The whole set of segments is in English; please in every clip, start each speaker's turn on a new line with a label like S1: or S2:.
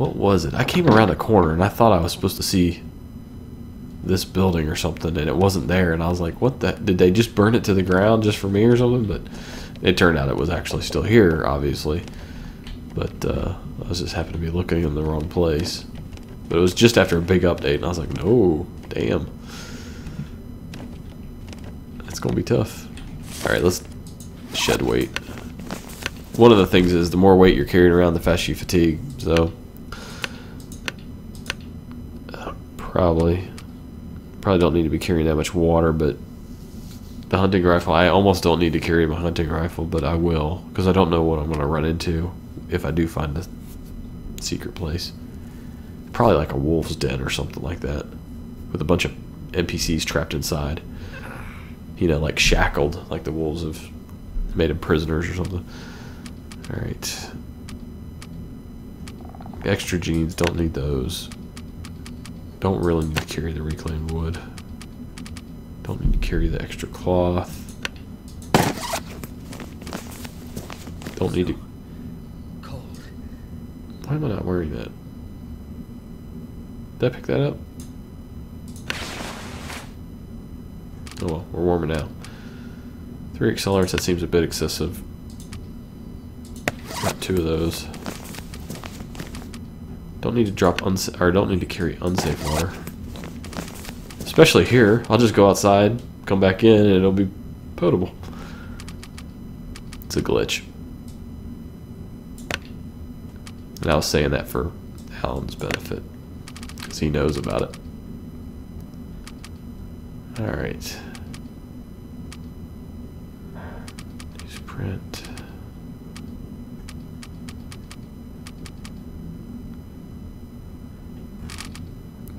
S1: What was it? I came around a corner and I thought I was supposed to see this building or something, and it wasn't there. And I was like, "What the? Did they just burn it to the ground just for me or something?" But it turned out it was actually still here, obviously. But uh, I was just happened to be looking in the wrong place. But it was just after a big update, and I was like, "No, damn, that's gonna be tough." All right, let's shed weight. One of the things is the more weight you're carrying around, the faster you fatigue. So uh, probably probably don't need to be carrying that much water, but the hunting rifle, I almost don't need to carry my hunting rifle, but I will because I don't know what I'm going to run into if I do find a secret place. Probably like a wolf's den or something like that with a bunch of NPCs trapped inside. You know, like shackled, like the wolves have made them prisoners or something. Alright. Extra jeans, don't need those. Don't really need to carry the reclaimed wood. Don't need to carry the extra cloth. Don't need to...
S2: Cold.
S1: Why am I not wearing that? Did I pick that up? Oh well, we're warmer now. Three accelerants, that seems a bit excessive. Got two of those. Don't need to drop unsafe, or don't need to carry unsafe water. Especially here. I'll just go outside, come back in, and it'll be potable. It's a glitch. And I was saying that for Alan's benefit. Because he knows about it. Alright. Use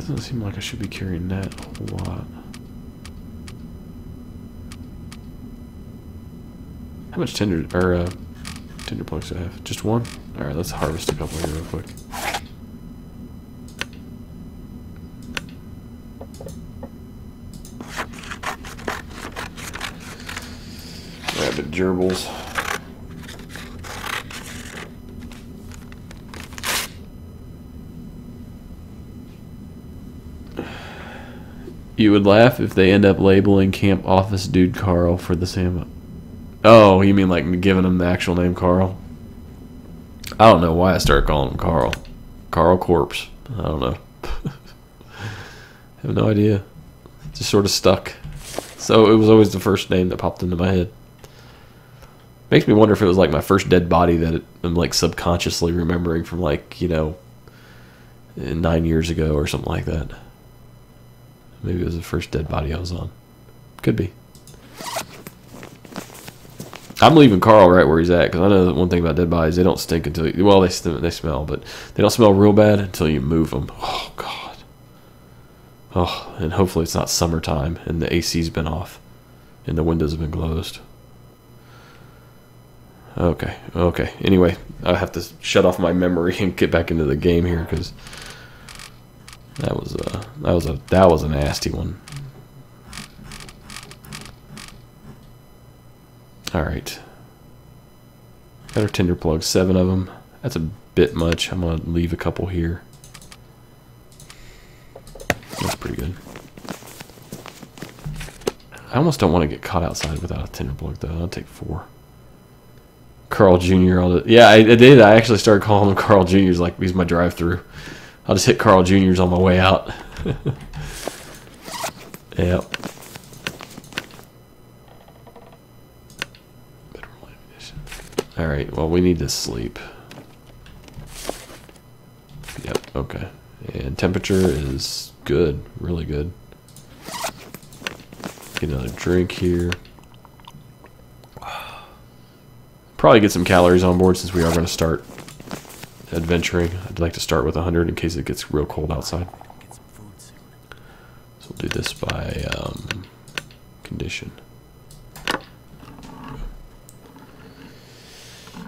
S1: Doesn't seem like I should be carrying that a whole lot. How much tinder or uh, tinder plugs do I have? Just one? Alright, let's harvest a couple here real quick. Rabbit gerbils. You would laugh if they end up labeling Camp Office Dude Carl for the same. Oh, you mean like giving him the actual name Carl? I don't know why I started calling him Carl. Carl Corpse. I don't know. have no idea. Just sort of stuck. So it was always the first name that popped into my head. Makes me wonder if it was like my first dead body that I'm like subconsciously remembering from like, you know, nine years ago or something like that. Maybe it was the first dead body I was on. Could be. I'm leaving Carl right where he's at because I know that one thing about dead bodies they don't stink until you, well they they smell but they don't smell real bad until you move them. Oh God. Oh, and hopefully it's not summertime and the AC's been off, and the windows have been closed. Okay, okay. Anyway, I have to shut off my memory and get back into the game here because that was a that was a that was a nasty one. All right. Got our tinder plugs, seven of them. That's a bit much. I'm gonna leave a couple here. That's pretty good. I almost don't want to get caught outside without a tinder plug though. I'll take four. Carl Jr. All the, yeah, I, I did. I actually started calling him Carl Jr. He's like he's my drive-through. I'll just hit Carl Jr.'s on my way out. yep. All right. Well, we need to sleep. Yep. Okay. And temperature is good. Really good. Get another drink here. Probably get some calories on board since we are going to start adventuring. I'd like to start with 100 in case it gets real cold outside. So we'll do this by um, condition.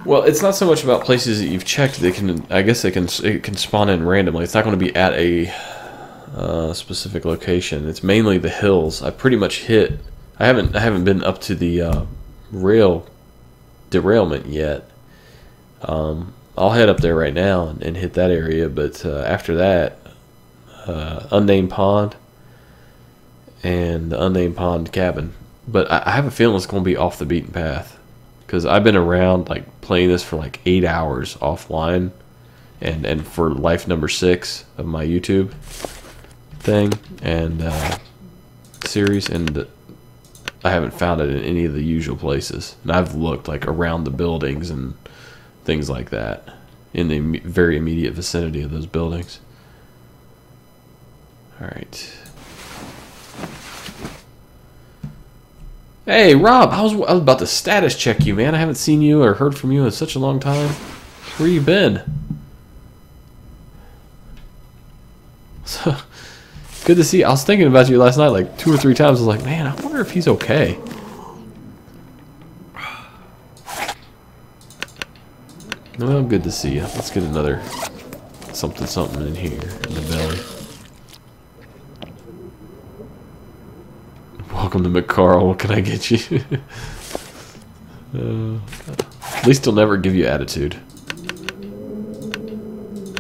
S1: Well, it's not so much about places that you've checked. They can, I guess, they can it can spawn in randomly. It's not going to be at a uh, specific location. It's mainly the hills. I pretty much hit. I haven't I haven't been up to the uh, rail derailment yet. Um, I'll head up there right now and, and hit that area. But uh, after that, uh, unnamed pond and the unnamed pond cabin. But I, I have a feeling it's going to be off the beaten path because I've been around like playing this for like eight hours offline, and and for life number six of my YouTube thing and uh, series, and I haven't found it in any of the usual places. And I've looked like around the buildings and things like that in the very immediate vicinity of those buildings. All right. Hey, Rob, I was, I was about to status check you, man. I haven't seen you or heard from you in such a long time. Where you been? So, good to see. You. I was thinking about you last night, like two or three times. I was like, man, I wonder if he's okay. Well, good to see you. Let's get another something something in here in the belly. Welcome to McCarl. What can I get you? uh, at least he'll never give you attitude.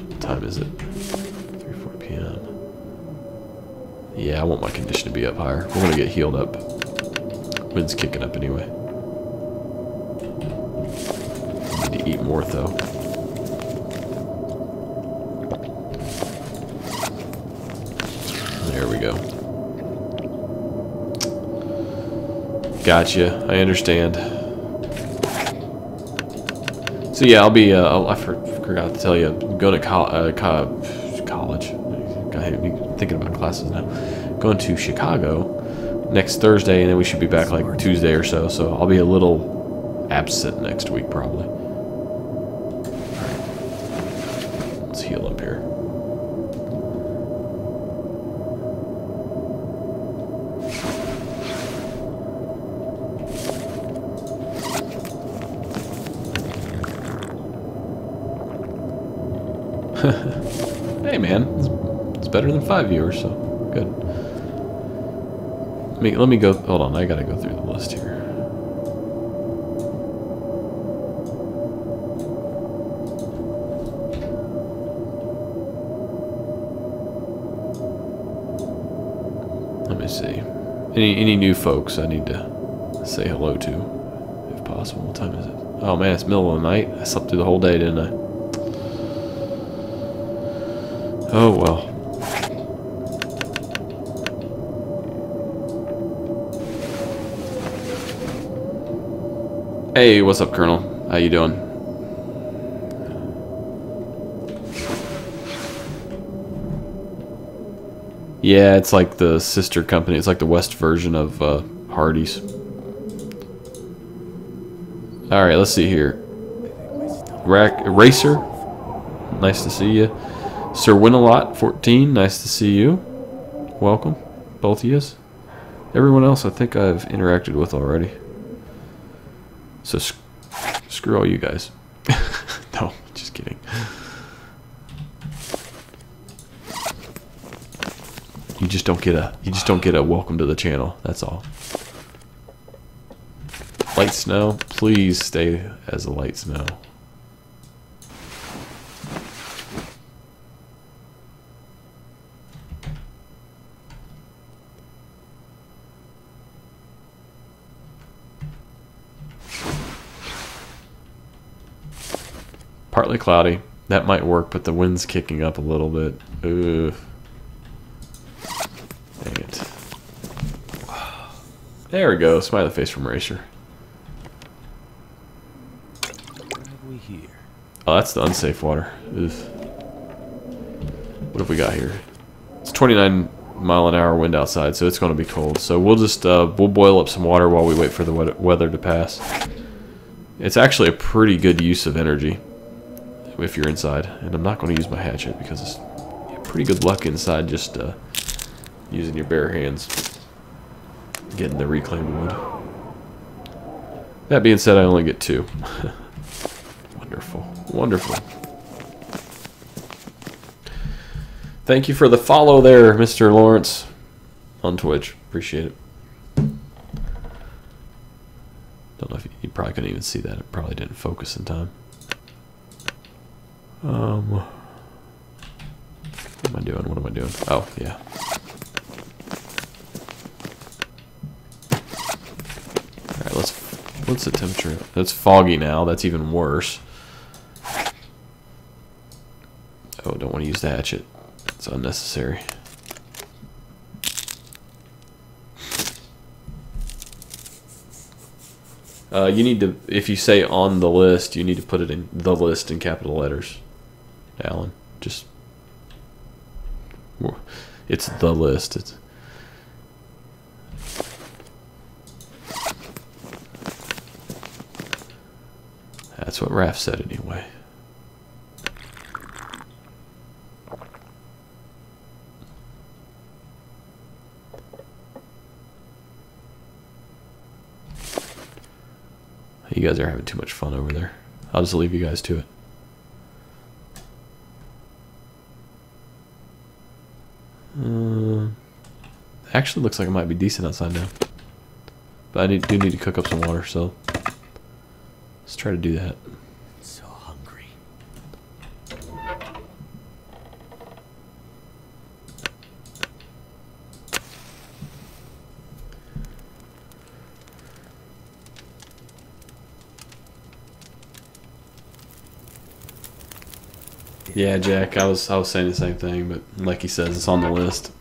S1: What time is it? 3 4 p.m. Yeah, I want my condition to be up higher. We're gonna get healed up. Wind's kicking up anyway. Need to eat more though. There we go. Gotcha. I understand. So yeah, I'll be. Uh, I'll, I forgot to tell you. I'm going to col- uh, co- college. I'm thinking about classes now. Going to Chicago next Thursday, and then we should be back like Tuesday or so. So I'll be a little absent next week probably. Alright. Let's heal up here. Hey man, it's, it's better than five viewers, so good. Let me let me go. Hold on, I gotta go through the list here. Let me see. Any any new folks I need to say hello to, if possible. What time is it? Oh man, it's middle of the night. I slept through the whole day, didn't I? Oh well. Hey, what's up, Colonel? How you doing? Yeah, it's like the sister company. It's like the West version of uh, Hardee's. All right, let's see here. Rack Racer, nice to see you. Sir Winalot, 14, nice to see you. Welcome, both of you. Everyone else I think I've interacted with already. So sc- screw all you guys. no, just kidding. You just don't get a you just don't get a welcome to the channel. That's all. Light snow, please stay as a light snow. Cloudy. That might work, but the wind's kicking up a little bit. Ugh. Dang it. There we go. Smiley face from Racer. Oh, that's the unsafe water. Ugh. What have we got here? It's 29 mile an hour wind outside, so it's going to be cold. So we'll just uh, we'll boil up some water while we wait for the weather to pass. It's actually a pretty good use of energy if you're inside. And I'm not going to use my hatchet because it's pretty good luck inside just uh, using your bare hands getting the reclaimed wood. That being said, I only get two. Wonderful. Wonderful. Thank you for the follow there, Mr. Lawrance, on Twitch. Appreciate it. Don't know if you, you probably couldn't even see that. It probably didn't focus in time. Um, what am I doing? What am I doing? Oh, yeah. All right, let's. What's the temperature? It's foggy now. That's even worse. Oh, don't want to use the hatchet. It's unnecessary. Uh, you need to, if you say on the list, you need to put it in the list in capital letters. Alan, just it's the list. It's that's what Raph said anyway. You guys are having too much fun over there. I'll just leave you guys to it. Actually, looks like it might be decent outside now. But I need, do need to cook up some water, so let's try to do that.
S2: So hungry.
S1: Yeah, Jack, I was I was saying the same thing, but like he says, it's on the list.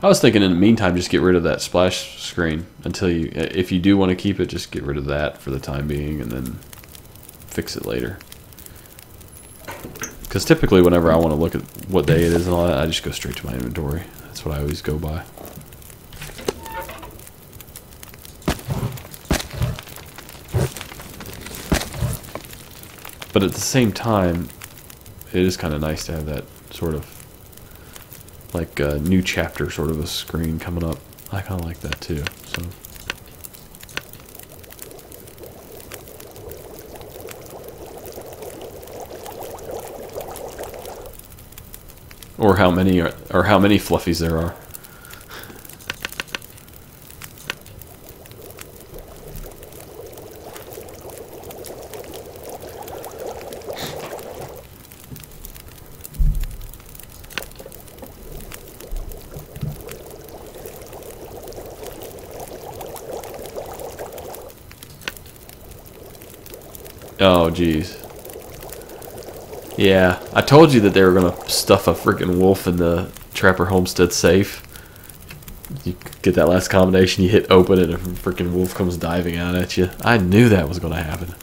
S1: I was thinking in the meantime, just get rid of that splash screen until you, if you do want to keep it, just get rid of that for the time being, and then fix it later. Because typically, whenever I want to look at what day it is and all that, I just go straight to my inventory. That's what I always go by. But at the same time, it is kind of nice to have that sort of like a new chapter sort of a screen coming up. I kind of like that too. So. Or how many are, or how many fluffies there are. Oh, jeez. Yeah, I told you that they were gonna stuff a freaking wolf in the Trapper Homestead safe. You get that last combination, you hit open, and a freaking wolf comes diving out at you. I knew that was gonna happen.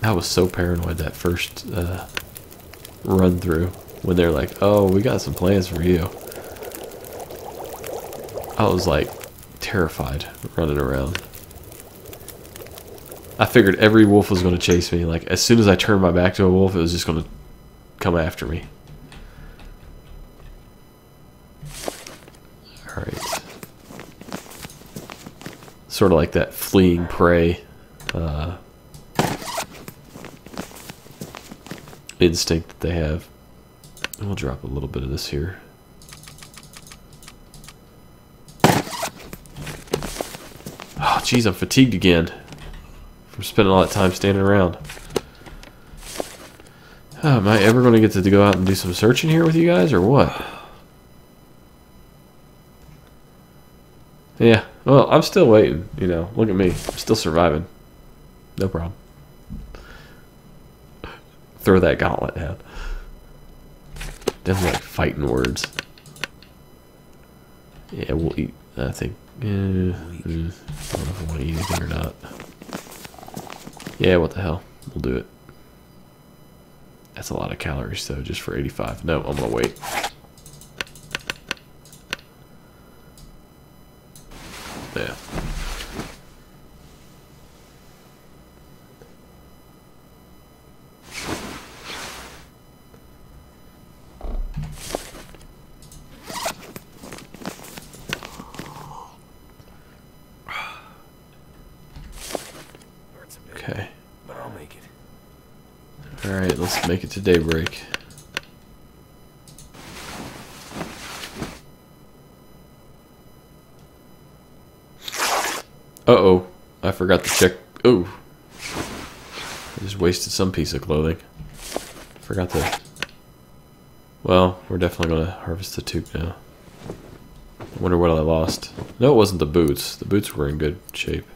S1: I was so paranoid that first uh, run through when they're like, "Oh, we got some plans for you." I was like terrified running around. I figured every wolf was going to chase me. Like, as soon as I turned my back to a wolf, it was just going to come after me. Alright. Sort of like that fleeing prey uh, instinct that they have. We'll drop a little bit of this here. Oh, jeez, I'm fatigued again from spending all that time standing around. Oh, am I ever going to get to go out and do some searching here with you guys, or what? Yeah, well, I'm still waiting, you know. Look at me. I'm still surviving. No problem. Throw that gauntlet down. Doesn't like fighting words. Yeah, we'll eat. I think. Yeah, mm, I don't know if I want to eat anything or not. Yeah, what the hell. We'll do it. That's a lot of calories, though, just for 85. No, I'm going to wait. Yeah. Okay.
S2: But I'll make it.
S1: Alright, let's make it to daybreak. Uh-oh. I forgot to check. Oh, I just wasted some piece of clothing. Forgot to. Well, we're definitely gonna harvest the tube now. I wonder what I lost. No, it wasn't the boots. The boots were in good shape.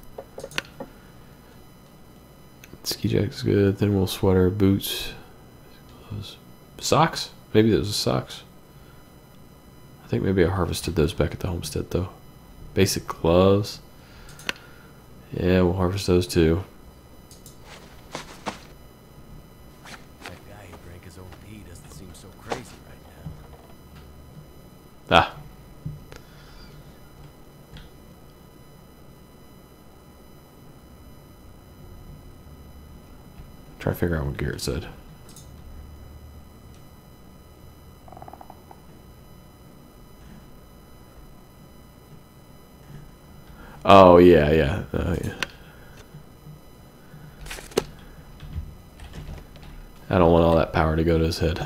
S1: Ski jacket's good. Thin wool sweater, boots. Socks. Maybe those are socks. I think maybe I harvested those back at the homestead though. Basic gloves. Yeah, we'll harvest those too.
S2: That guy who drank his own pee doesn't seem so crazy right now.
S1: Ah. Try to figure out what Garrett said. Oh yeah, yeah, oh, yeah. I don't want all that power to go to his head.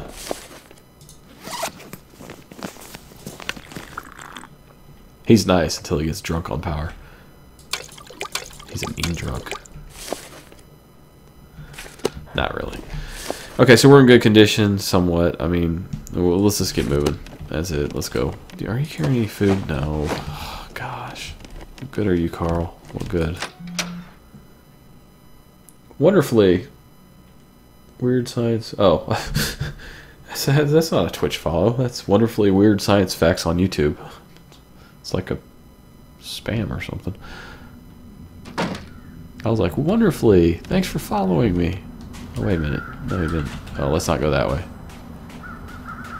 S1: He's nice until he gets drunk on power. He's a mean drunk. Not really. Okay, so we're in good condition, somewhat. I mean, well, let's just get moving. That's it. Let's go. Are you carrying any food? No. Good are you, Carl? What good? Wonderfully. Weird science. Oh. that's, not a Twitch follow. That's wonderfully weird science facts on YouTube. It's like a spam or something. I was like, wonderfully. Thanks for following me. Oh, wait a minute. No, wait a minute. Oh, let's not go that way.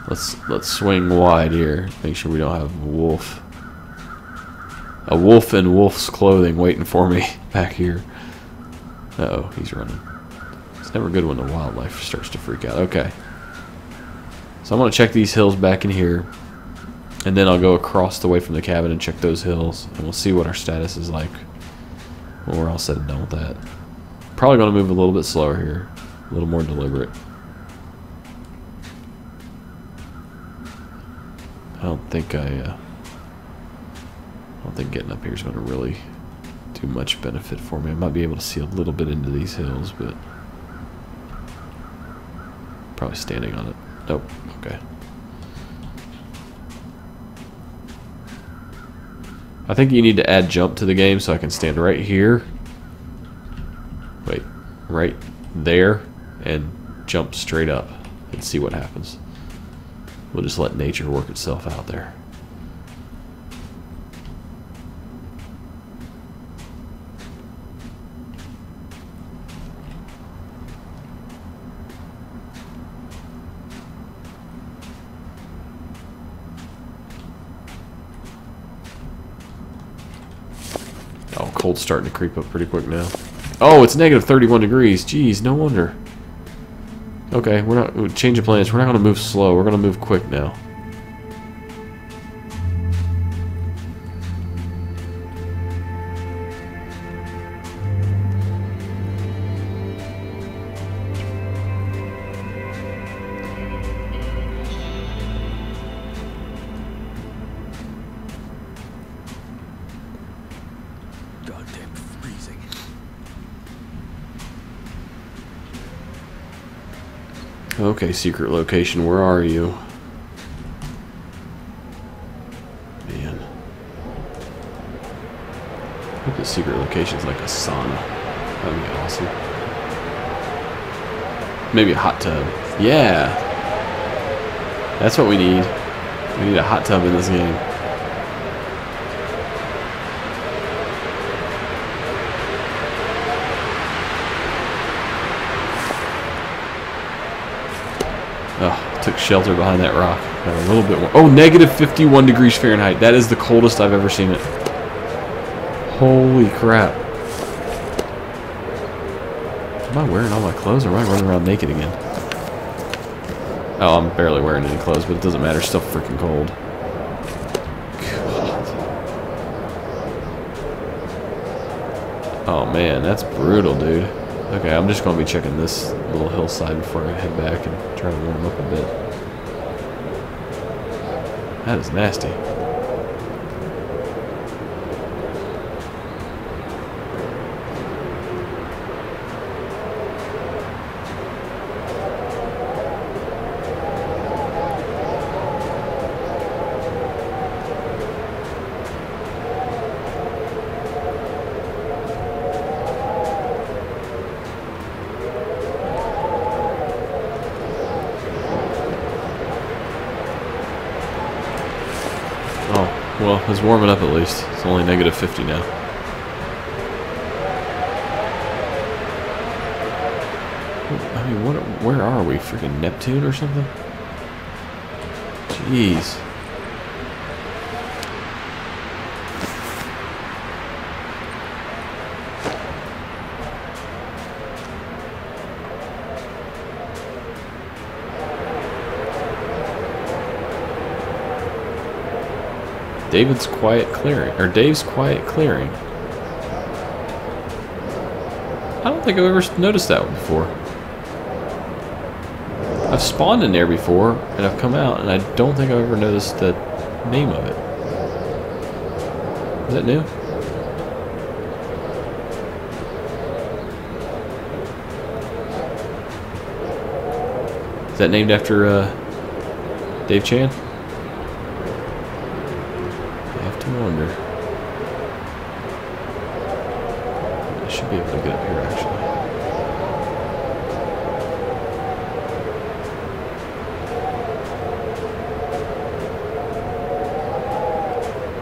S1: Let's let's swing wide here. Make sure we don't have a wolf. A wolf in wolf's clothing waiting for me back here. Uh oh, he's running. It's never good when the wildlife starts to freak out. Okay. So I'm gonna check these hills back in here. And then I'll go across the way from the cabin and check those hills. And we'll see what our status is like when we're all said and done with that. Probably going to move a little bit slower here. A little more deliberate. I don't think I... Uh, I don't think getting up here is going to really do much benefit for me. I might be able to see a little bit into these hills, but... Probably standing on it. Nope. Okay. I think you need to add jump to the game so I can stand right here. Wait, right there and jump straight up and see what happens. We'll just let nature work itself out there. Cold's starting to creep up pretty quick now. Oh, it's negative 31 degrees. Jeez, no wonder. Okay, we're not change of plans. We're not gonna move slow. We're gonna move quick now. Okay, secret location, where are you? Man. I hope the secret location's like a sauna. That'd be awesome. Maybe a hot tub. Yeah! That's what we need. We need a hot tub in this game. Oh, took shelter behind that rock. Got a little bit more. Oh, negative 51 degrees Fahrenheit. That is the coldest I've ever seen it. Holy crap. Am I wearing all my clothes or am I running around naked again? Oh, I'm barely wearing any clothes, but it doesn't matter. It's still freaking cold. Oh man, that's brutal, dude. Okay, I'm just gonna be checking this little hillside before I head back and try to warm up a bit. That is nasty. It's warming up at least. It's only negative 50 now. I mean, what? Where are we? Freaking Neptune or something? Jeez. David's quiet clearing, or Dave's quiet clearing. I don't think I've ever noticed that one before. I've spawned in there before, and I've come out, and I don't think I've ever noticed the name of it. Is that new? Is that named after uh, Dave Chan? I have to wonder. I should be able to get up here actually.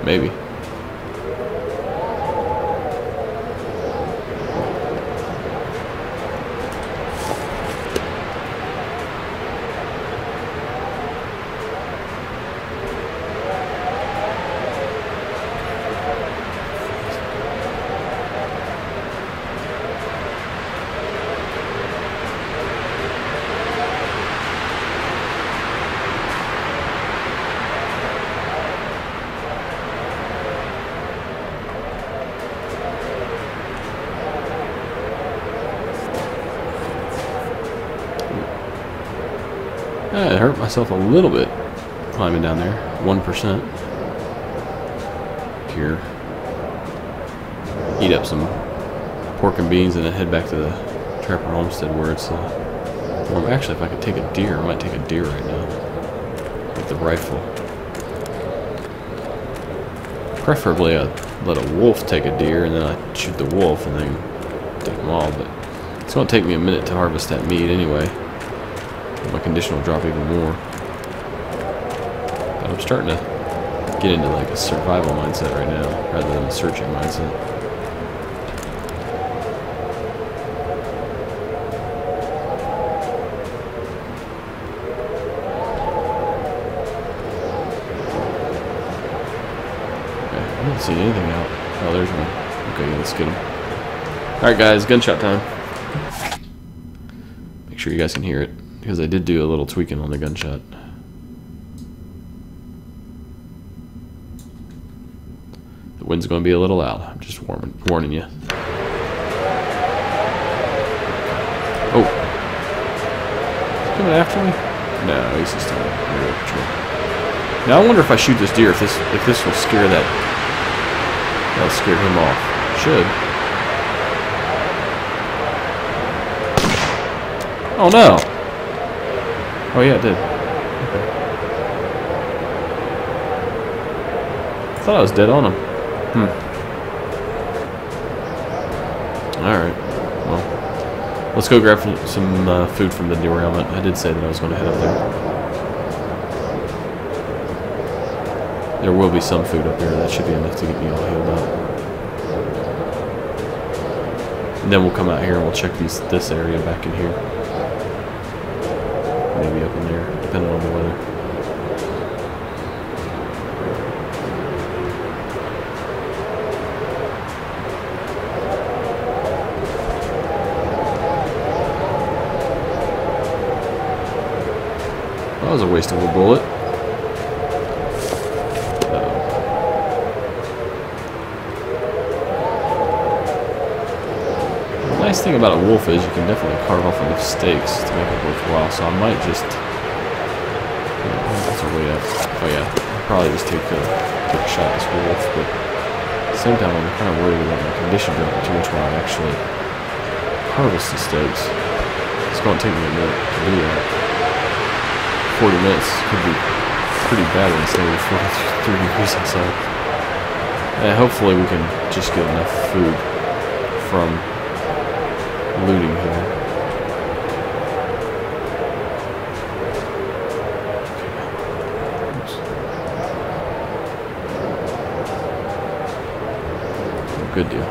S1: Maybe. I hurt myself a little bit climbing down there. 1%. Here. Eat up some pork and beans and then head back to the Trapper Homestead where it's uh, warm. Actually, if I could take a deer, I might take a deer right now. With the rifle. Preferably I'd let a wolf take a deer and then I shoot the wolf and then take them all, but it's going to take me a minute to harvest that meat anyway my condition will drop even more. But I'm starting to get into like a survival mindset right now, rather than a searching mindset. Okay, I don't see anything out. Oh, there's one. Okay, let's get him. Alright guys, gunshot time. Make sure you guys can hear it. Because I did do a little tweaking on the gunshot. The wind's going to be a little loud. I'm just warning, warning you. Oh. Coming after me? No, he's just on area patrol. Now I wonder if I shoot this deer, if this if this will scare that that'll scare him off. Should. Oh no! Oh yeah, it did. Okay. I thought I was dead on him. Hmm. Alright. Well, let's go grab some uh, food from the derailment. I did say that I was going to head up there. There will be some food up there. That should be enough to get me all healed up. And then we'll come out here and we'll check these this area back in here maybe up in there, depending on the weather. That was a waste of a bullet. nice thing about a wolf is you can definitely carve off enough steaks to make it worthwhile, so I might just... that's a way up. Oh yeah, I'll probably just take a quick shot at this wolf, but at the same time I'm kind of worried about my condition dropping too much while I actually harvest the steaks. It's going to take me a minute to do that. 40 minutes could be pretty bad when it's over 43 degrees outside. And hopefully we can just get enough food from looting here. Good deal.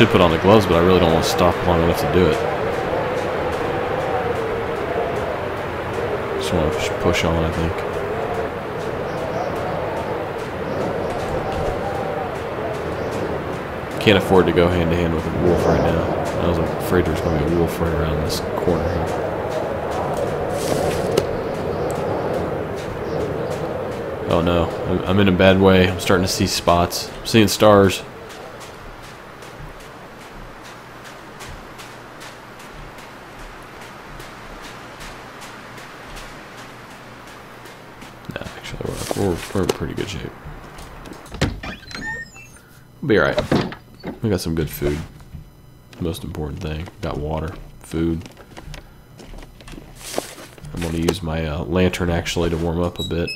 S1: Should put on the gloves, but I really don't want to stop long enough to do it. Just want to push on, I think. Can't afford to go hand to hand with a wolf right now. I was afraid there was going to be a wolf right around this corner here. Oh no, I'm- in a bad way. I'm starting to see spots. I'm seeing stars. No, actually, we're, we're, we're in pretty good be alright. We got some good food. Most important thing. Got water, food. I'm going to use my uh, lantern actually to warm up a bit.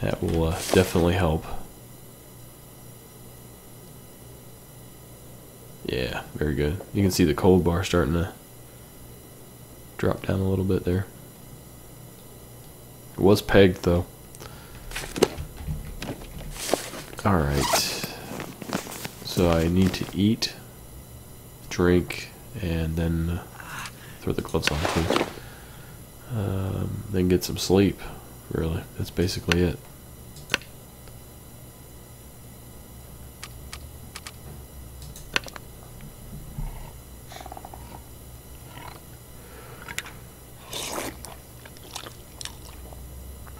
S1: That will uh, definitely help. Yeah, very good. You can see the cold bar starting to drop down a little bit there. It was pegged though. Alright. So I need to eat, drink, and then throw the gloves on too. Um, then get some sleep. Really, that's basically it.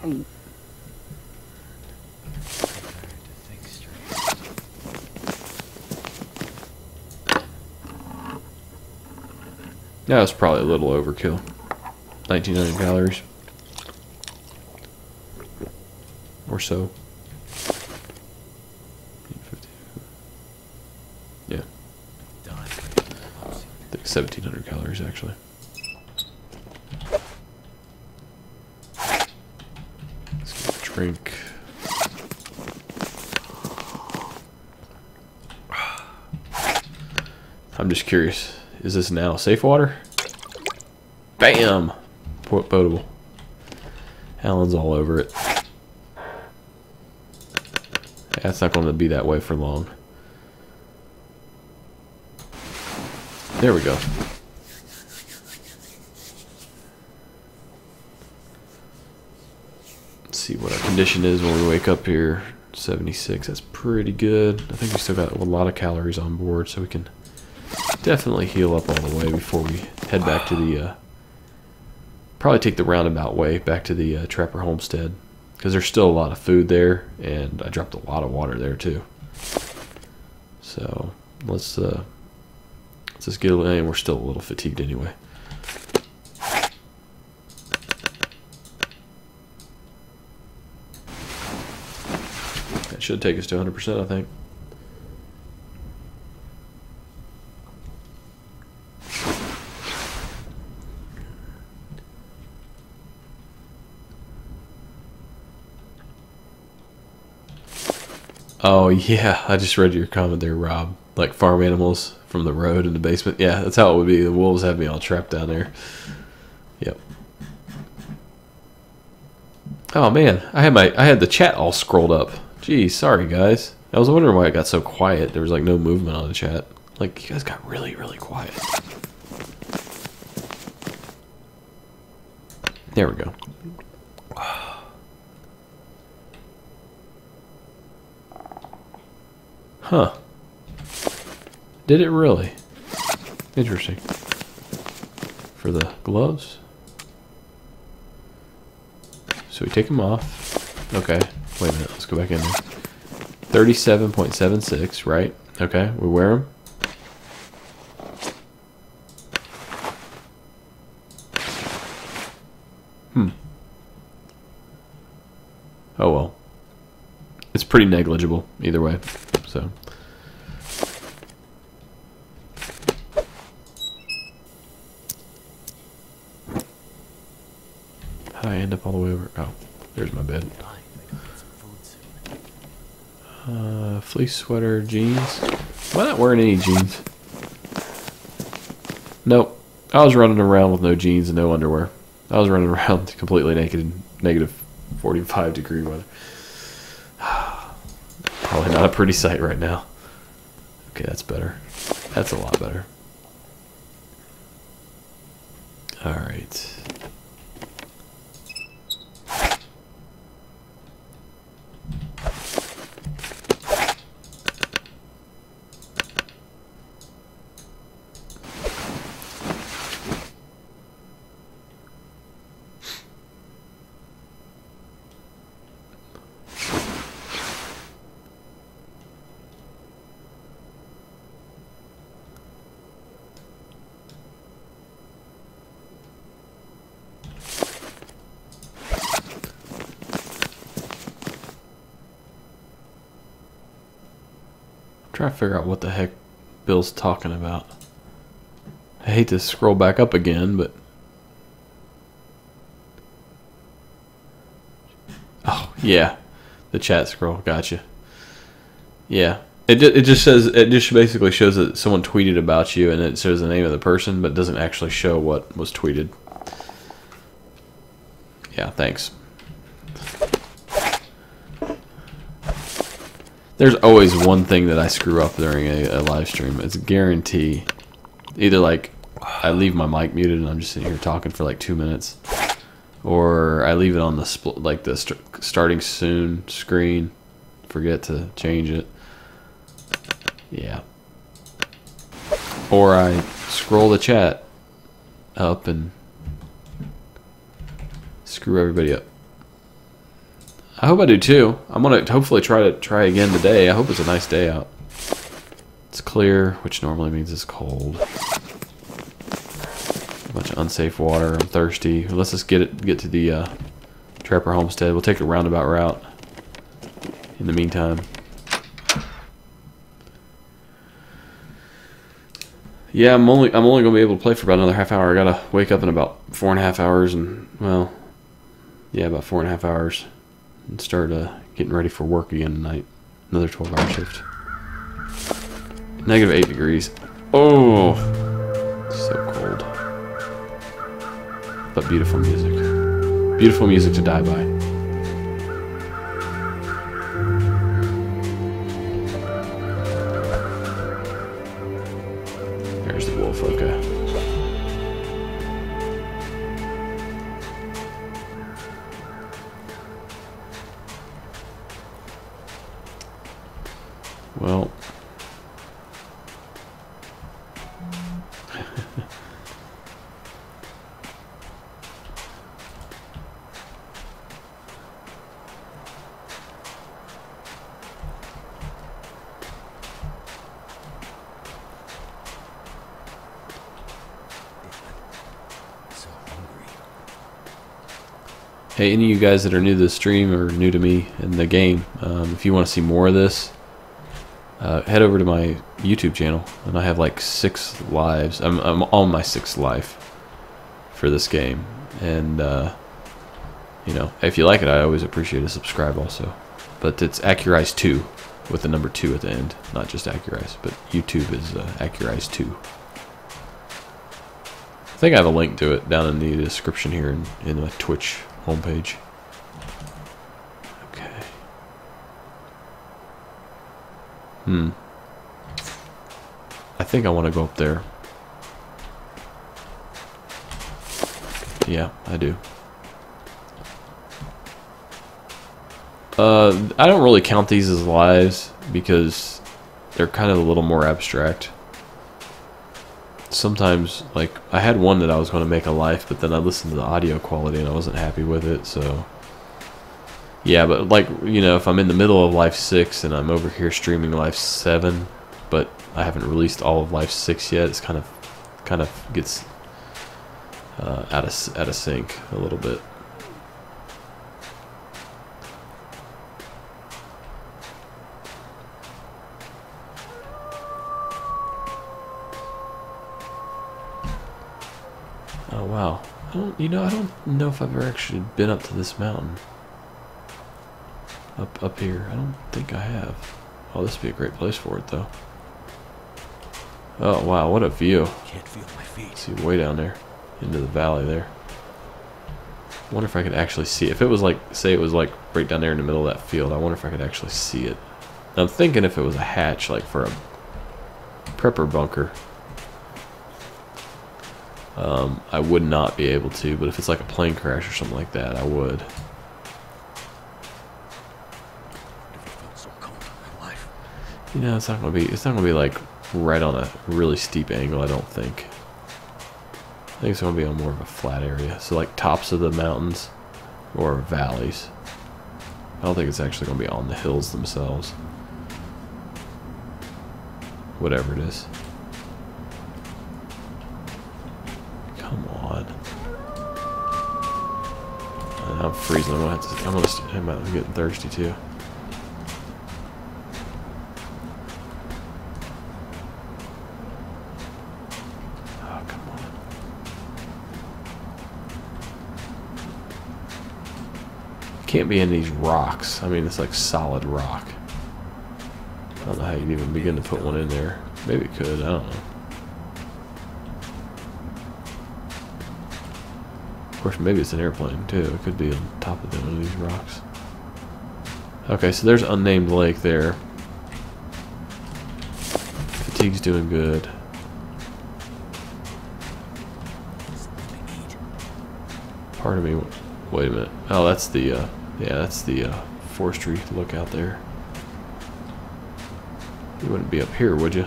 S2: Hard to think straight.
S1: Yeah, it's probably a little overkill. 1900 calories. Or so. Yeah, I think 1700 calories actually. Let's get a drink. I'm just curious. Is this now safe water? Bam! Potable. Alan's all over it. That's not going to be that way for long. There we go. Let's see what our condition is when we wake up here. 76. That's pretty good. I think we still got a lot of calories on board, so we can definitely heal up all the way before we head back to the. Uh, probably take the roundabout way back to the uh, Trapper Homestead because there's still a lot of food there, and I dropped a lot of water there too. So let's uh, let's just get. And we're still a little fatigued anyway. That should take us to 100%, I think. Oh yeah, I just read your comment there, Rob. Like farm animals from the road in the basement. Yeah, that's how it would be. The wolves have me all trapped down there. Yep. Oh man, I had my I had the chat all scrolled up. Gee, sorry guys. I was wondering why it got so quiet. There was like no movement on the chat. Like you guys got really, really quiet. There we go. Huh. Did it really? Interesting. For the gloves. So we take them off. Okay. Wait a minute. Let's go back in there. 37.76, right? Okay. We wear them. Hmm. Oh well. It's pretty negligible either way. So. How did I end up all the way over? Oh, there's my bed. Uh, fleece sweater, jeans. Why not wearing any jeans? Nope. I was running around with no jeans and no underwear. I was running around completely naked in negative 45 degree weather. Probably not a pretty sight right now. Okay, that's better. That's a lot better. Alright. trying to figure out what the heck Talking about. I hate to scroll back up again, but. Oh, yeah. The chat scroll. Gotcha. Yeah. It, it just says, it just basically shows that someone tweeted about you and it shows the name of the person, but doesn't actually show what was tweeted. Yeah, thanks. There's always one thing that I screw up during a, a live stream. It's a guarantee. Either like I leave my mic muted and I'm just sitting here talking for like two minutes, or I leave it on the like the st- starting soon screen, forget to change it. Yeah. Or I scroll the chat up and screw everybody up. I hope I do too. I'm gonna hopefully try to try again today. I hope it's a nice day out. It's clear, which normally means it's cold. A bunch of unsafe water. I'm thirsty. Let's just get it get to the uh, Trapper Homestead. We'll take a roundabout route. In the meantime. Yeah, I'm only I'm only gonna be able to play for about another half hour. I gotta wake up in about four and a half hours and well yeah, about four and a half hours and start uh, getting ready for work again tonight. Another 12 hour shift. Negative 8 degrees. Oh, so cold. But beautiful music. Beautiful music to die by. Guys that are new to the stream or new to me in the game, um, if you want to see more of this, uh, head over to my YouTube channel, and I have like six lives. I'm, I'm on my sixth life for this game, and uh, you know, if you like it, I always appreciate a subscribe also. But it's Accurize two with the number two at the end, not just Accurize, but YouTube is uh, Accurize two. I think I have a link to it down in the description here in, in my Twitch homepage. Hmm. I think I want to go up there. Yeah, I do. Uh, I don't really count these as lives because they're kind of a little more abstract. Sometimes, like, I had one that I was going to make a life, but then I listened to the audio quality and I wasn't happy with it, so yeah, but, like, you know, if I'm in the middle of Life 6 and I'm over here streaming Life 7, but I haven't released all of Life 6 yet, it's kind of, kind of gets uh, out of out of sync a little bit. Oh wow. I don't you know I don't know if I've ever actually been up to this mountain. Up up here. I don't think I have. Oh this would be a great place for it though. Oh wow, what a view.
S2: Can't feel my feet.
S1: See way down there. Into the valley there. Wonder if I could actually see it. If it was like say it was like right down there in the middle of that field, I wonder if I could actually see it. I'm thinking if it was a hatch like for a prepper bunker. Um, I would not be able to, but if it's like a plane crash or something like that, I would. You know, it's not gonna be. It's not gonna be like right on a really steep angle. I don't think. I think it's gonna be on more of a flat area. So like tops of the mountains, or valleys. I don't think it's actually gonna be on the hills themselves. Whatever it is. Come on. I'm freezing. I'm gonna have to. I'm gonna. I'm getting thirsty too. Can't be in these rocks. I mean, it's like solid rock. I don't know how you'd even begin to put one in there. Maybe it could. I don't know. Of course, maybe it's an airplane too. It could be on top of one of these rocks. Okay, so there's unnamed lake there. Fatigue's doing good. Part of me. Wait a minute. Oh, that's the. Uh, yeah, that's the uh, forestry lookout there. You wouldn't be up here, would you?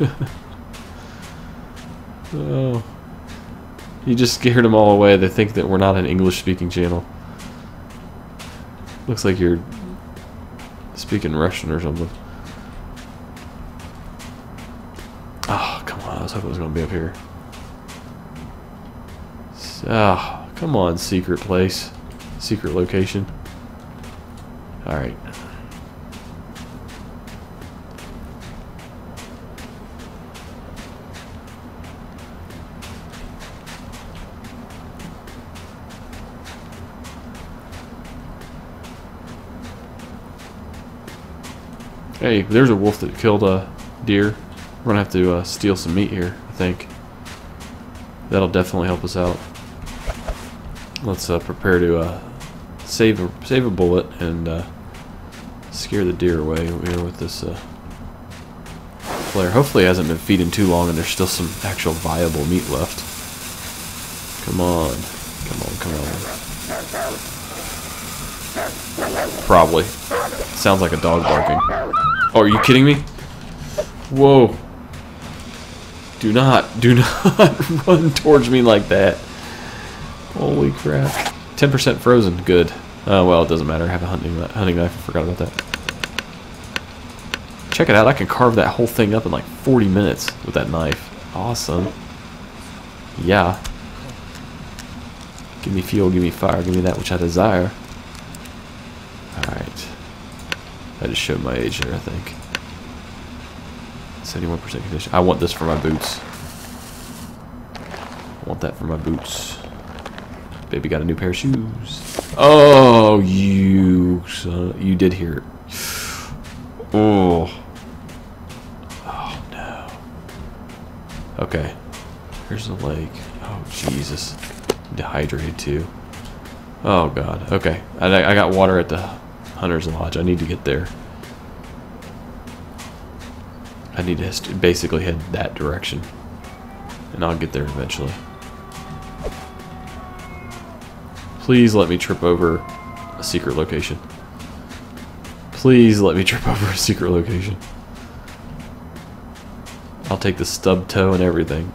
S1: oh. You just scared them all away. They think that we're not an English speaking channel. Looks like you're speaking Russian or something. Was it was going to be up here. Ah, come on, secret place. Secret location. Alright. Hey, there's a wolf that killed a deer. We're gonna have to uh, steal some meat here, I think. That'll definitely help us out. Let's uh, prepare to uh, save a save a bullet and uh, scare the deer away here with this uh, flare. Hopefully, it hasn't been feeding too long, and there's still some actual viable meat left. Come on, come on, come on. Probably. Sounds like a dog barking. Oh, are you kidding me? Whoa. Do not, do not run towards me like that. Holy crap. 10% frozen, good. Oh, well, it doesn't matter. I have a hunting, hunting knife. I forgot about that. Check it out. I can carve that whole thing up in like 40 minutes with that knife. Awesome. Yeah. Give me fuel, give me fire, give me that which I desire. Alright. I just showed my age there, I think. 71% condition. I want this for my boots. I want that for my boots. Baby got a new pair of shoes. Oh, you son, you did hear it. Oh. Oh no. Okay. Here's the lake. Oh Jesus. Dehydrated too. Oh god. Okay. I, I got water at the hunter's lodge. I need to get there. I need to basically head that direction. And I'll get there eventually. Please let me trip over a secret location. Please let me trip over a secret location. I'll take the stub toe and everything.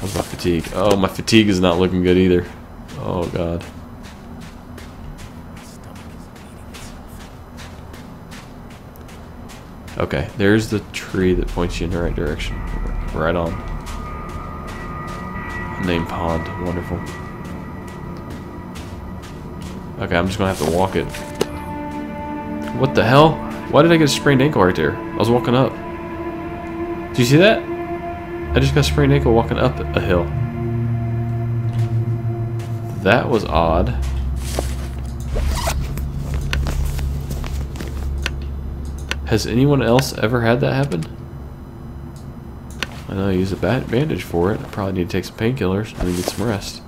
S1: How's my fatigue? Oh, my fatigue is not looking good either. Oh, God. Okay, there's the tree that points you in the right direction. Right on. Name pond, wonderful. Okay, I'm just gonna have to walk it. What the hell? Why did I get a sprained ankle right there? I was walking up. Do you see that? I just got a sprained ankle walking up a hill. That was odd. Has anyone else ever had that happen? I know I use a bandage for it. I probably need to take some painkillers and then get some rest.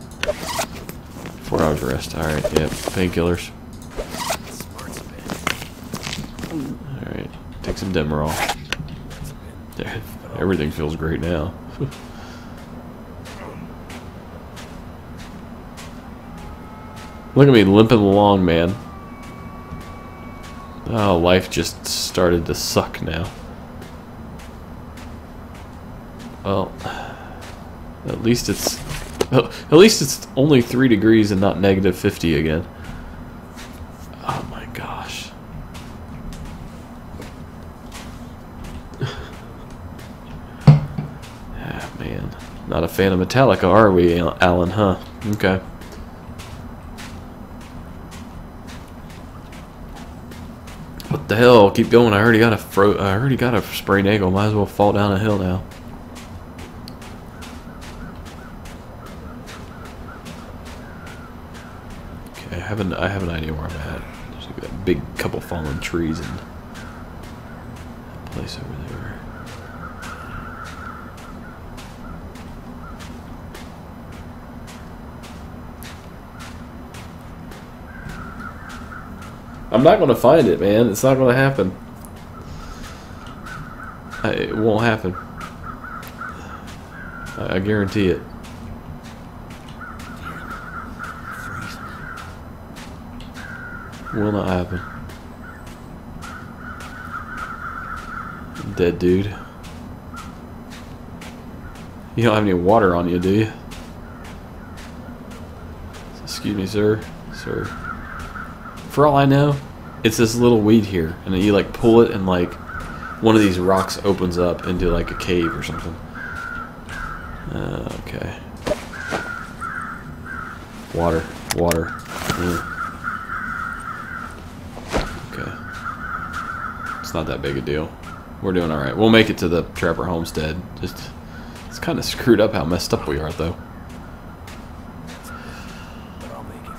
S1: Four hours rest. Alright, yep. Painkillers. Alright. Take some Demerol. Everything feels great now. Look at me limping along, man. Oh, life just started to suck now. Well, at least it's at least it's only 3 degrees and not negative 50 again. Oh my gosh. Ah, man. Not a fan of Metallica, are we, Alan, huh? Okay. The hell? Keep going. I already got a fro I already got a sprained ankle. Might as well fall down a hill now. Okay, I have an I have an idea where I'm at. There's like a big couple fallen trees and place over there. I'm not gonna find it, man. It's not gonna happen. I, it won't happen. I, I guarantee it. Will not happen. Dead dude. You don't have any water on you, do you? Excuse me, sir. Sir. For all I know, it's this little weed here, and then you like pull it, and like one of these rocks opens up into like a cave or something. Uh, okay. Water, water. Mm. Okay. It's not that big a deal. We're doing all right. We'll make it to the Trapper Homestead. Just it's kind of screwed up how messed up we are, though.
S2: But I'll make it.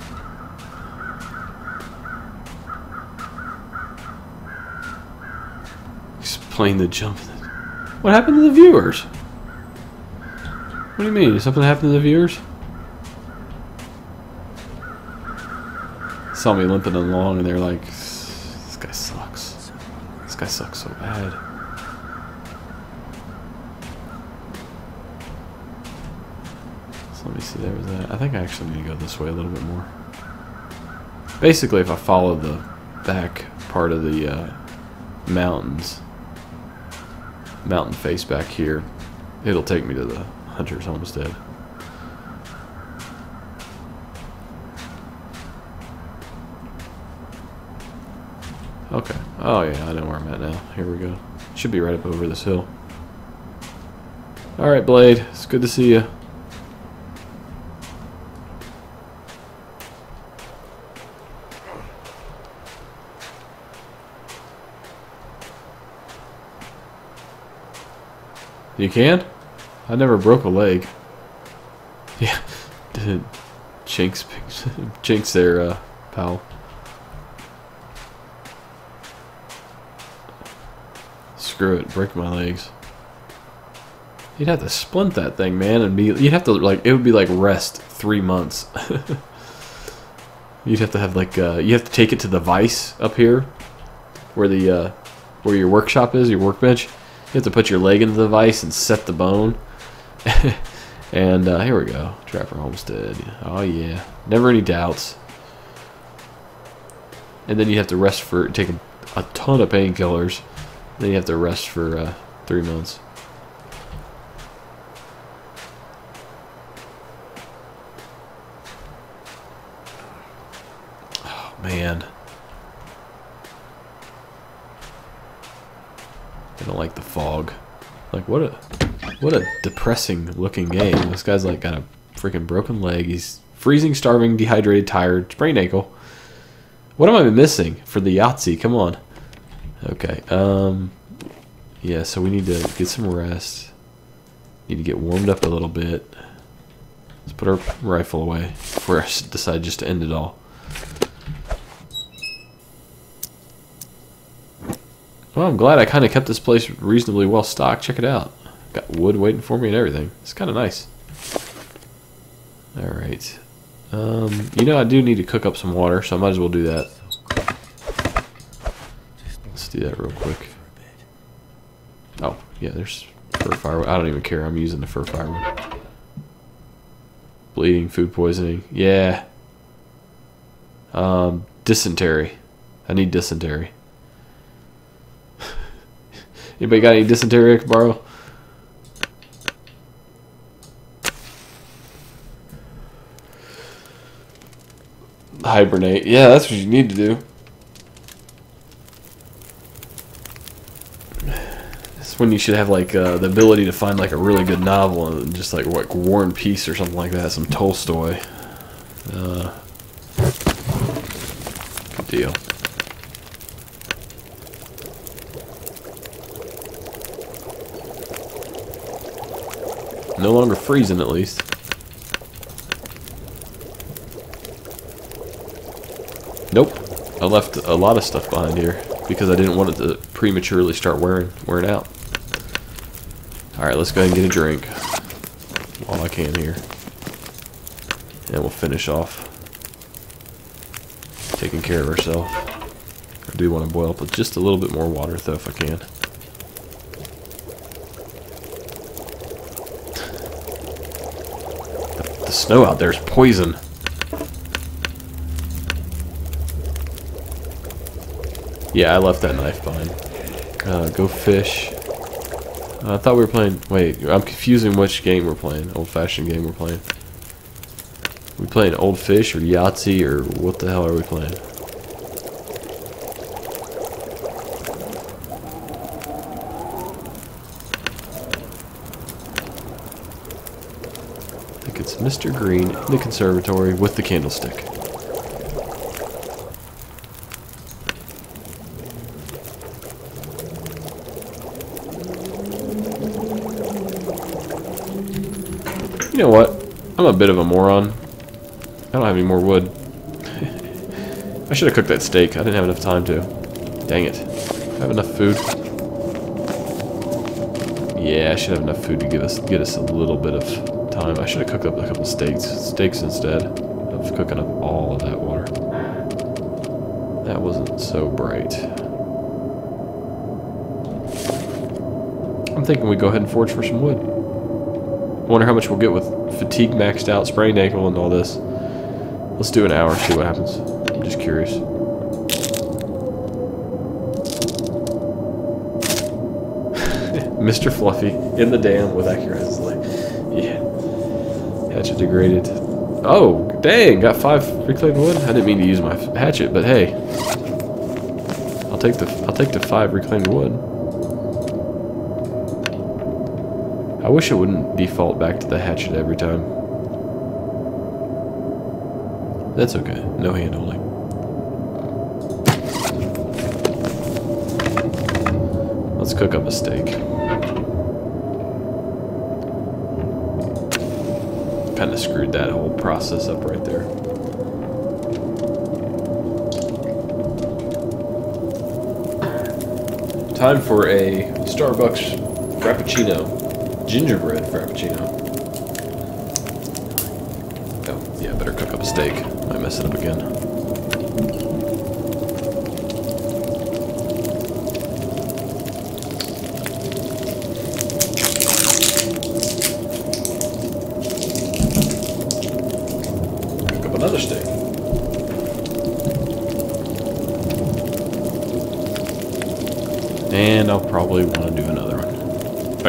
S1: Explain the jump. What happened to the viewers? What do you mean? Did something happen to the viewers? Saw me limping along, and they're like, "This guy sucks. This guy sucks so bad." So let me see. There was that. I think I actually need to go this way a little bit more. Basically, if I follow the back part of the uh, mountains, mountain face back here, it'll take me to the hunter's homestead. Okay. Oh yeah, I know where I'm at now. Here we go. Should be right up over this hill. All right, Blade. It's good to see you. You can? I never broke a leg. Yeah, Jinx, Jinx there, uh, pal. Screw it, break my legs. You'd have to splint that thing, man, and be. You'd have to like. It would be like rest three months. you'd have to have like. Uh, you have to take it to the vice up here, where the uh, where your workshop is, your workbench. Have to put your leg into the vise and set the bone. and uh, here we go. Trapper Homestead. Oh, yeah. Never any doubts. And then you have to rest for, take a, a ton of painkillers. Then you have to rest for uh, three months. Oh, man. Like what a what a depressing looking game. This guy's like got a freaking broken leg. He's freezing, starving, dehydrated, tired, sprained ankle. What am I missing for the Yahtzee? Come on. Okay. Um. Yeah. So we need to get some rest. Need to get warmed up a little bit. Let's put our rifle away before I decide just to end it all. Well, I'm glad I kind of kept this place reasonably well stocked. Check it out. Got wood waiting for me and everything. It's kind of nice. Alright. Um, you know, I do need to cook up some water, so I might as well do that. Let's do that real quick. Oh, yeah, there's fir firewood. I don't even care. I'm using the fir firewood. Bleeding, food poisoning. Yeah. Um, dysentery. I need dysentery. Anybody got any dysentery I can borrow? Hibernate. Yeah, that's what you need to do. It's when you should have like uh, the ability to find like a really good novel and just like like War and Peace or something like that, some Tolstoy. Uh, good deal. No longer freezing, at least. Nope. I left a lot of stuff behind here because I didn't want it to prematurely start wearing wearing out. Alright, let's go ahead and get a drink while I can here. And we'll finish off taking care of ourselves. I do want to boil up with just a little bit more water though if I can. Snow out there is poison. Yeah, I left that knife behind. Uh, go fish. Uh, I thought we were playing... Wait, I'm confusing which game we're playing. Old-fashioned game we're playing. We playing Old Fish or Yahtzee or what the hell are we playing? Mr. Green in the conservatory with the candlestick. You know what? I'm a bit of a moron. I don't have any more wood. I should have cooked that steak. I didn't have enough time to. Dang it. I have enough food. Yeah, I should have enough food to give us get us a little bit of time. I should have cooked up a couple steaks steaks instead of cooking up all of that water. That wasn't so bright. I'm thinking we go ahead and forge for some wood. I wonder how much we'll get with fatigue maxed out, sprained ankle, and all this. Let's do an hour, see what happens. I'm just curious. Mr. Fluffy in the dam with yeah. Hatchet degraded. Oh, dang, got five reclaimed wood. I didn't mean to use my hatchet, but hey. I'll take the I'll take the five reclaimed wood. I wish it wouldn't default back to the hatchet every time. That's okay. No hand holding. Let's cook up a steak. Kind of screwed that whole process up right there. Time for a Starbucks Frappuccino. Gingerbread Frappuccino. Oh, yeah, better cook up a steak. Might mess it up again.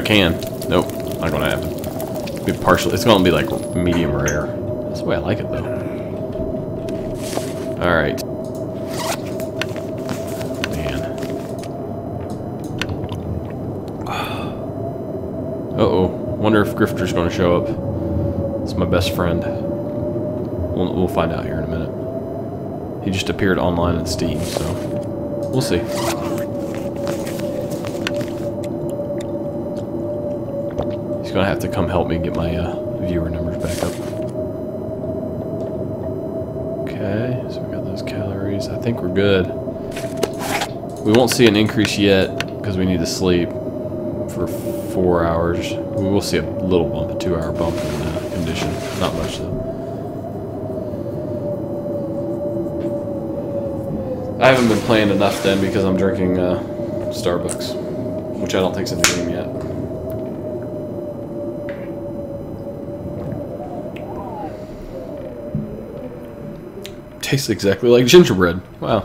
S1: Can. Nope, not to happen. Be partial. It's going to be like medium rare. That's the way I like it, though. Alright. Man. Uh-oh. Wonder if Grifter's going to show up. It's my best friend. We'll, we'll find out here in a minute. He just appeared online in Steam, so we'll see. Gonna have to come help me get my uh, viewer numbers back up. Okay, so we got those calories. I think we're good. We won't see an increase yet because we need to sleep for four hours. We will see a little bump, a two-hour bump in uh, condition. Not much though. I haven't been playing enough then because I'm drinking uh, Starbucks, which I don't think's in the game yet. Tastes exactly like gingerbread. Wow.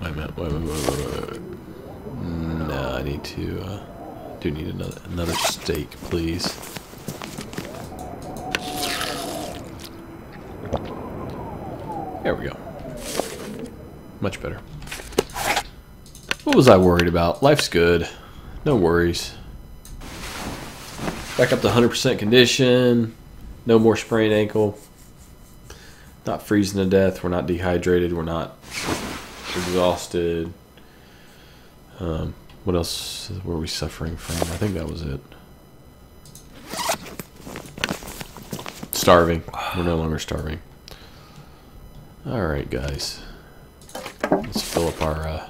S1: Wait a minute. Wait, wait, wait, wait. No, I need to. Uh, do need another another steak, please. There we go. Much better. What was I worried about? Life's good. No worries. Back up to 100% condition. No more sprained ankle. Not freezing to death. We're not dehydrated. We're not exhausted. Um, what else were we suffering from? I think that was it. Starving. We're no longer starving. Alright, guys. Let's fill up our, uh...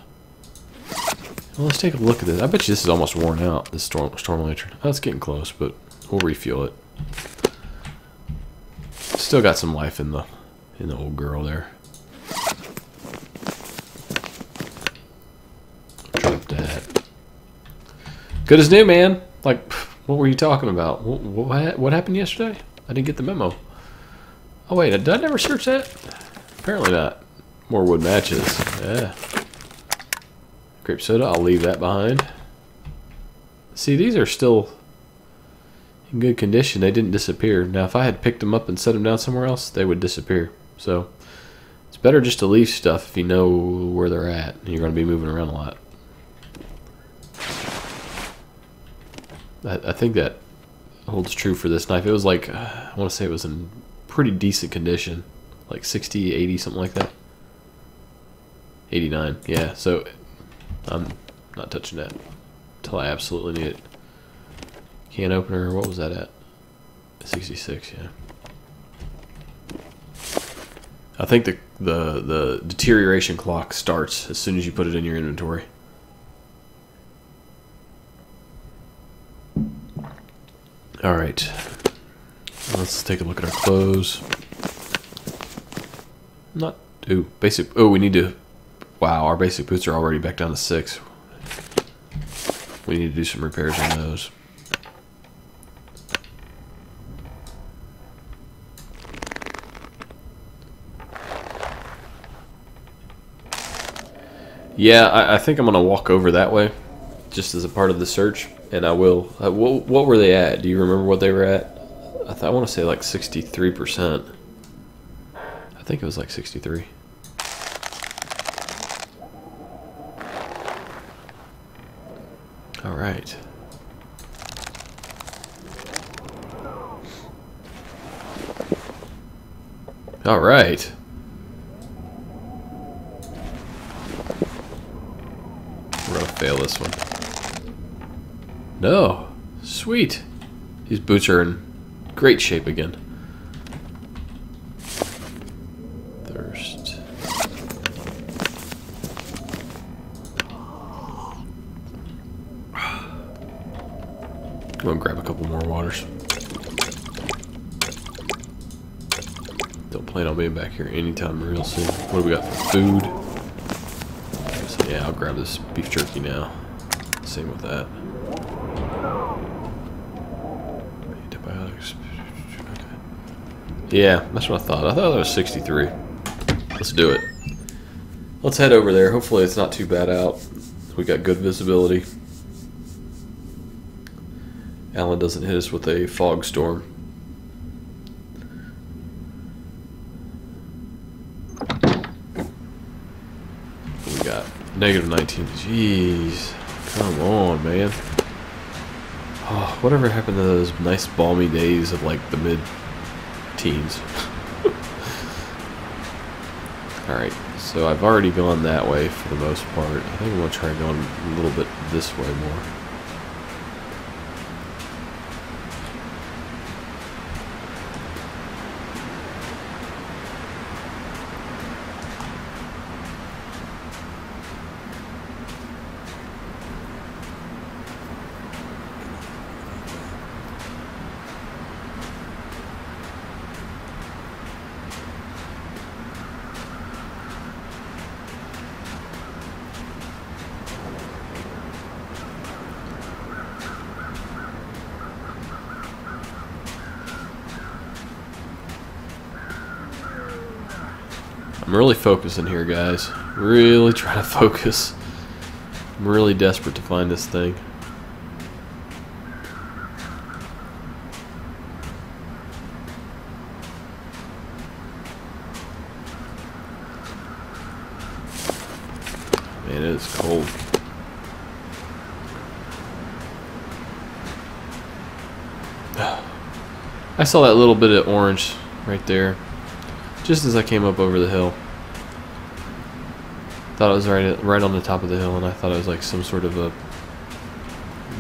S1: Well, let's take a look at this. I bet you this is almost worn out, this Storm, storm Lantern. Oh, it's getting close, but we'll refuel it. Still got some life in the, in the old girl there. Drop that. Good as new, man. Like, what were you talking about? What, what, what happened yesterday? I didn't get the memo. Oh, wait, did I never search that? Apparently not. More wood matches. Yeah. Grape soda, I'll leave that behind. See, these are still in good condition. They didn't disappear. Now, if I had picked them up and set them down somewhere else, they would disappear. So, it's better just to leave stuff if you know where they're at. And you're going to be moving around a lot. I, I think that holds true for this knife. It was like, I want to say it was in pretty decent condition. Like 60, 80, something like that. 89, yeah. So, I'm not touching that until I absolutely need it. Can opener, what was that at? 66, yeah. I think the, the, the deterioration clock starts as soon as you put it in your inventory. All right. Let's take a look at our clothes. Not ooh basic. Oh, we need to. Wow, our basic boots are already back down to six. We need to do some repairs on those. Yeah, I, I think I'm gonna walk over that way, just as a part of the search, and I will. Uh, what, what were they at? Do you remember what they were at? I, I want to say like 63%. I think it was like 63. All right. All right. We're gonna fail this one. No. Sweet. These boots are in great shape again. Thirst. I'm gonna grab a couple more waters. Don't plan on being back here anytime real soon. What do we got food? So yeah, I'll grab this beef jerky now. Same with that. Okay. Yeah, that's what I thought. I thought that was 63. Let's do it. Let's head over there. Hopefully it's not too bad out. We got good visibility. Alan doesn't hit us with a fog storm. What we got? Negative 19. Jeez. Come on, man. Oh, whatever happened to those nice balmy days of like the mid teens? Alright, so I've already gone that way for the most part. I think I'm going to try going a little bit this way more. I'm really focusing here, guys. Really trying to focus. I'm really desperate to find this thing. Man, it is cold. I saw that little bit of orange right there just as I came up over the hill. Thought it was right right on the top of the hill, and I thought it was like some sort of a,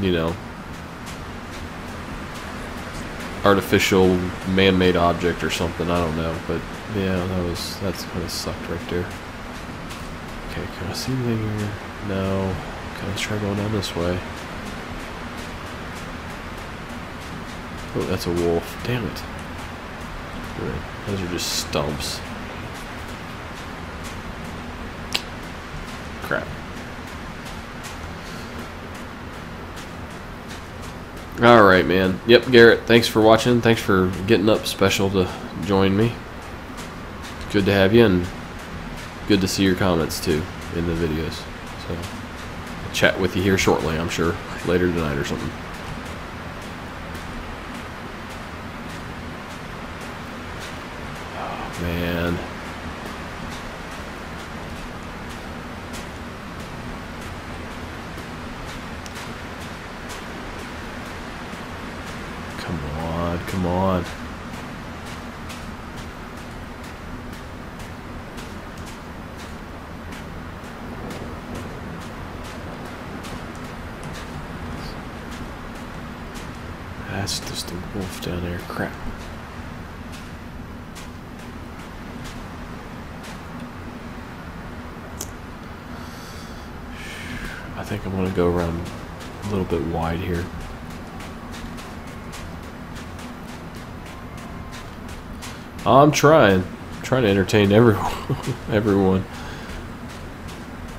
S1: you know, artificial man-made object or something. I don't know, but yeah, that was that's kind of sucked right there. Okay, can I see anything here? No. Okay, let's try going down this way. Oh, that's a wolf. Damn it. Those are just stumps. Alright, man. Yep, Garrett, thanks for watching. Thanks for getting up special to join me. Good to have you, and good to see your comments, too, in the videos. So, chat with you here shortly, I'm sure. Later tonight or something. I'm trying. I'm trying to entertain everyone. everyone.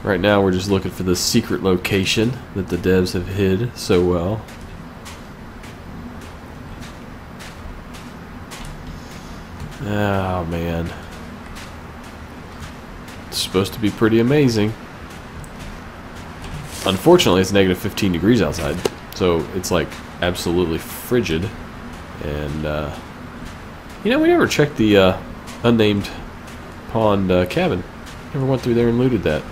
S1: Right now we're just looking for the secret location that the devs have hid so well. Oh man. It's supposed to be pretty amazing. Unfortunately, it's negative 15 degrees outside, so it's like absolutely frigid. And, uh, you know, we never checked the uh, unnamed pond uh, cabin. Never went through there and looted that.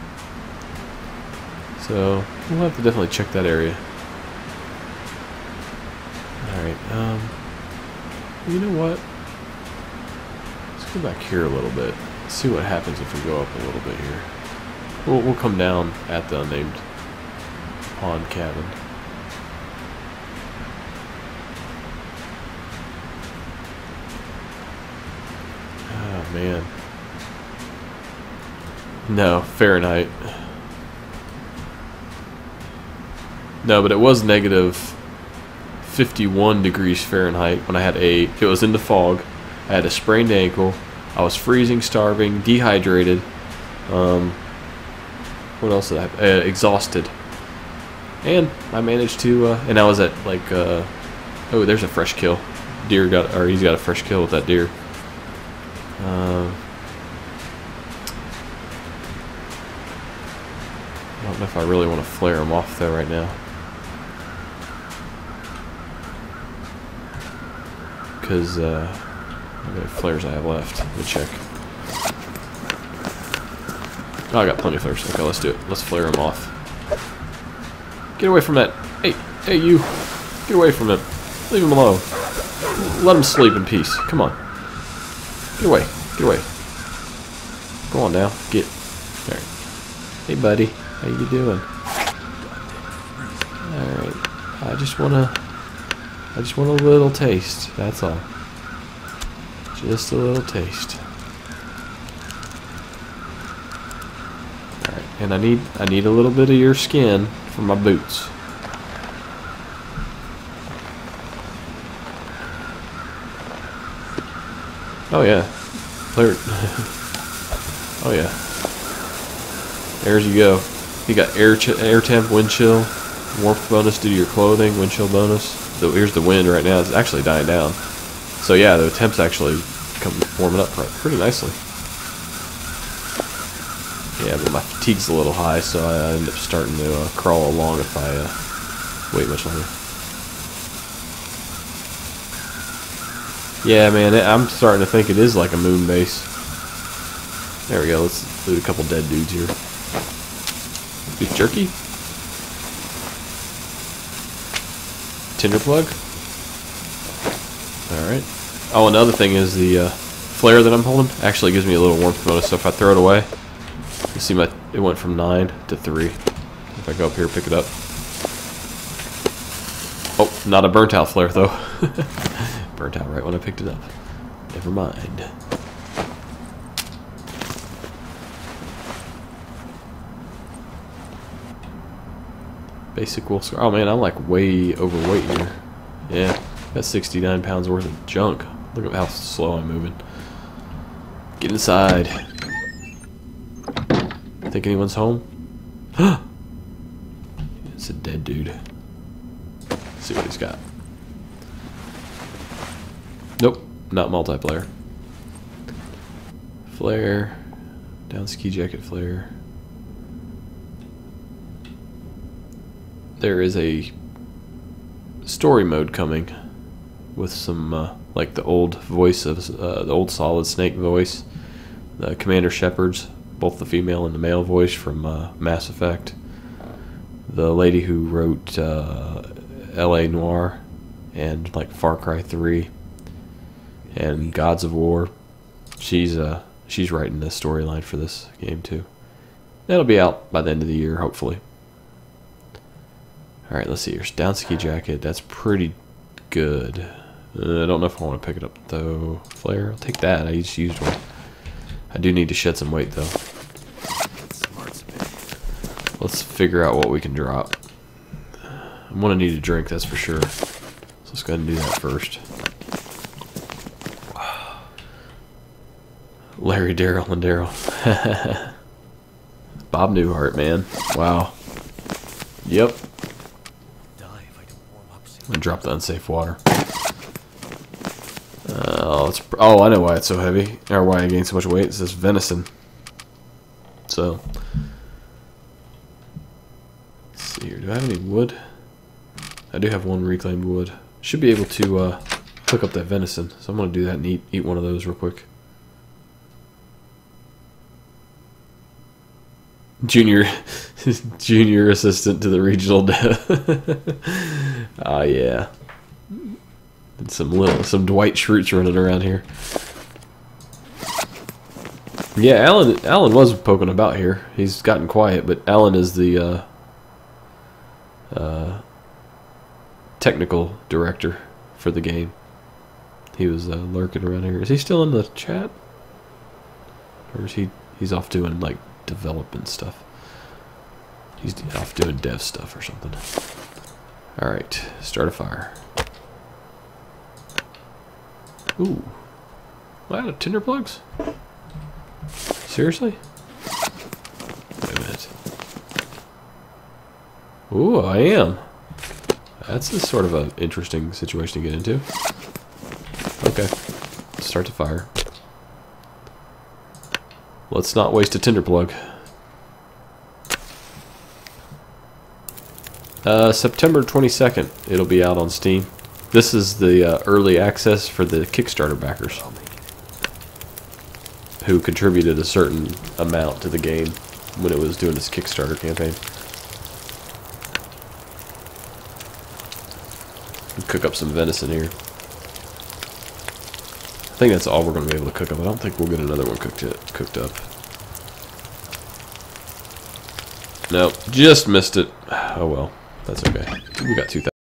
S1: So, we'll have to definitely check that area. Alright, um, you know what? Let's go back here a little bit. See what happens if we go up a little bit here. We'll, we'll come down at the unnamed pond cabin. Oh man. No, Fahrenheit. No, but it was negative 51 degrees Fahrenheit when I had a. It was in the fog. I had a sprained ankle. I was freezing, starving, dehydrated. Um, what else did I have? Uh, exhausted. And I managed to, uh, and I was at like, uh, oh, there's a fresh kill. Deer got, or he's got a fresh kill with that deer. Um, I don't know if I really want to flare them off though right now. Because, uh, how many flares I have left? Let me check. Oh, I got plenty of flares. Okay, let's do it. Let's flare them off. Get away from that. Hey, hey, you. Get away from him. Leave him alone. Let him sleep in peace. Come on. Get away. Get away. Go on now. Get. Alright. Hey, buddy. How you doing? Alright. I just wanna... I just want a little taste. That's all. Just a little taste. Alright. And I need... I need a little bit of your skin for my boots. Oh yeah. Clear. oh yeah. There you go. You got air air temp, wind chill, warmth bonus due to your clothing, wind chill bonus. So here's the wind right now. It's actually dying down. So yeah, the temp's actually come warming up pretty nicely. Yeah, but my fatigue's a little high, so I end up starting to uh, crawl along if I uh, wait much longer. Yeah, man, I'm starting to think it is like a moon base. There we go. Let's loot a couple dead dudes here. Beef jerky. Tinder plug. All right. Oh, another thing is the uh, flare that I'm holding actually gives me a little warmth bonus. So if I throw it away, you see my it went from nine to three. If I go up here, pick it up. Oh, not a burnt out flare though. burnt out right when I picked it up. Never mind. Basic wool scar. Oh man, I'm like way overweight here. Yeah, got 69 pounds worth of junk. Look at how slow I'm moving. Get inside. Think anyone's home? it's a dead dude. Let's see what he's got. Nope, not multiplayer. Flare. Down ski jacket flare. There is a story mode coming with some uh, like the old voice of uh, the old Solid Snake voice, the Commander Shepard's, both the female and the male voice from uh, Mass Effect. The lady who wrote uh, L.A. Noire and like Far Cry 3 and Gods of War. She's uh she's writing the storyline for this game too. That'll be out by the end of the year, hopefully. All right, let's see here. Down ski jacket. That's pretty good. Uh, I don't know if I want to pick it up though. Flare. I'll take that. I just used one. I do need to shed some weight though. Let's figure out what we can drop. I'm gonna need a drink, that's for sure. So let's go ahead and do that first. Larry, Daryl, and Daryl. Bob Newhart, man. Wow. Yep. I'm gonna drop the unsafe water. Uh, oh, it's, oh, I know why it's so heavy. Or why I gained so much weight. It's this venison. So. Let's see here. Do I have any wood? I do have one reclaimed wood. Should be able to uh, cook up that venison. So I'm gonna do that and eat, eat one of those real quick. Junior, junior assistant to the regional dev. Ah, yeah. And some little, some Dwight Schrutes running around here. Yeah, Alan. Alan was poking about here. He's gotten quiet, but Alan is the uh, uh, technical director for the game. He was uh, lurking around here. Is he still in the chat, or is he? He's off doing like development stuff. He's off doing dev stuff or something. All right, start a fire. Ooh, wow, tinder plugs. Seriously? Wait a minute. Ooh, I am. That's a sort of an interesting situation to get into. Okay. Start the fire. Let's not waste a tinder plug. Uh, September 22nd, it'll be out on Steam. This is the uh, early access for the Kickstarter backers who contributed a certain amount to the game when it was doing its Kickstarter campaign. Cook up some venison here. I think that's all we're going to be able to cook up. I don't think we'll get another one cooked cooked up. Nope, just missed it. Oh well, that's okay. We got 2,000.